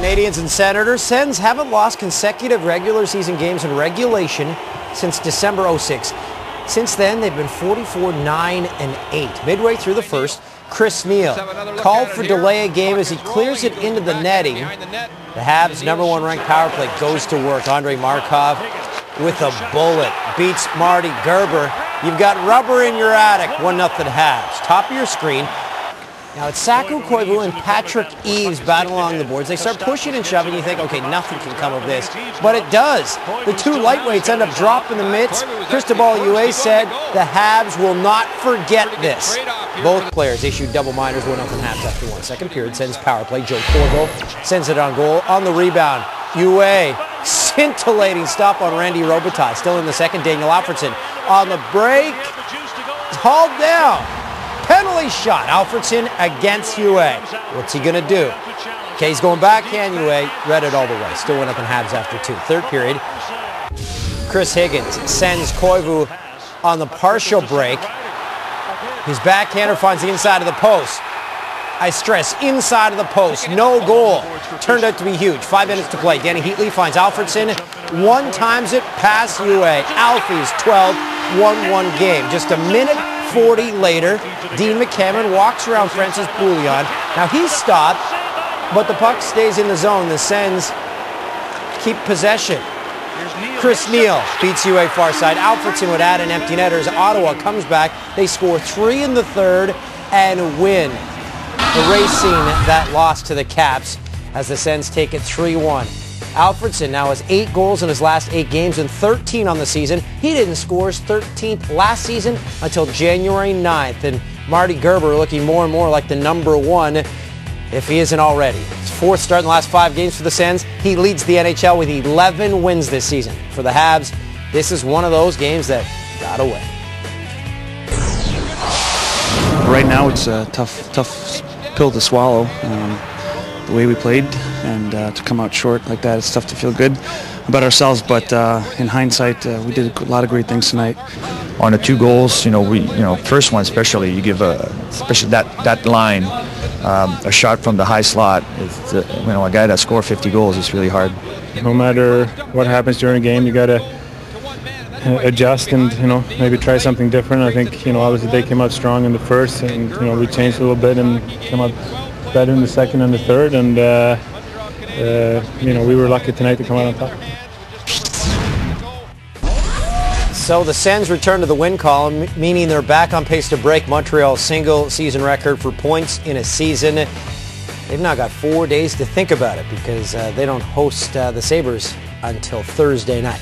Canadiens and Senators. Sens haven't lost consecutive regular season games in regulation since December 06. Since then, they've been 44, 9, and 8. Midway through the first, Chris Neil called for delay a game as he clears it into the netting. The Habs' number one ranked power play goes to work. Andrei Markov with a bullet beats Marty Gerber. You've got rubber in your attic. 1-0 Habs. Top of your screen, now it's Saku Koivu and Patrick Eaves battle along the boards. They start pushing and shoving. You think, okay, nothing can come of this. But it does. The two lightweights end up dropping the mitts. Cristobal Huet said the Habs will not forget this. Both players issued double minors, one up in Habs after one. Second period Sens power play. Joe Corvo sends it on goal. On the rebound, Huet scintillating stop on Randy Robitaille. Still in the second, Daniel Alfredsson. On the break, hauled down penalty shot. Alfredsson against Huet. What's he going to do? Okay, he's going backhand Huet. Read it all the way. Still went up in Habs after two. Third period. Chris Higgins sends Koivu on the partial break. His backhander finds the inside of the post. I stress, inside of the post. No goal. Turned out to be huge. Five minutes to play. Dany Heatley finds Alfredsson. One times it past Huet. Alfie's 12, 1-1 game. Just a minute 40 later, Dean McAmmond walks around Francis Bouillon. Now he's stopped, but the puck stays in the zone. The Sens keep possession. Chris Neil beats Huet far side. Alfredsson would add an empty netter as Ottawa comes back. They score three in the third and win, erasing that loss to the Caps as the Sens take it 3-1. Alfredsson now has eight goals in his last eight games and 13 on the season. He didn't score his 13th last season until January 9th. And Marty Gerber looking more and more like the number one if he isn't already. His fourth start in the last five games for the Sens. He leads the NHL with 11 wins this season. For the Habs, this is one of those games that got away. Right now, it's a tough, tough pill to swallow. Um, the way we played and uh, to come out short like that, it's tough to feel good about ourselves. But uh, in hindsight, uh, we did a lot of great things tonight. On the two goals, you know, we, you know, first one especially, you give a, especially that that line, um, a shot from the high slot. Is, uh, you know, a guy that scored 50 goals is really hard. No matter what happens during a game, you got to uh, adjust and you know maybe try something different. I think you know obviously they came out strong in the first, and you know we changed a little bit and came out better in the second and the third, and uh, uh, you know we were lucky tonight to come out on top. So the Sens return to the win column, meaning they're back on pace to break Montreal's single season record for points in a season. They've now got four days to think about it because uh, they don't host uh, the Sabres until Thursday night.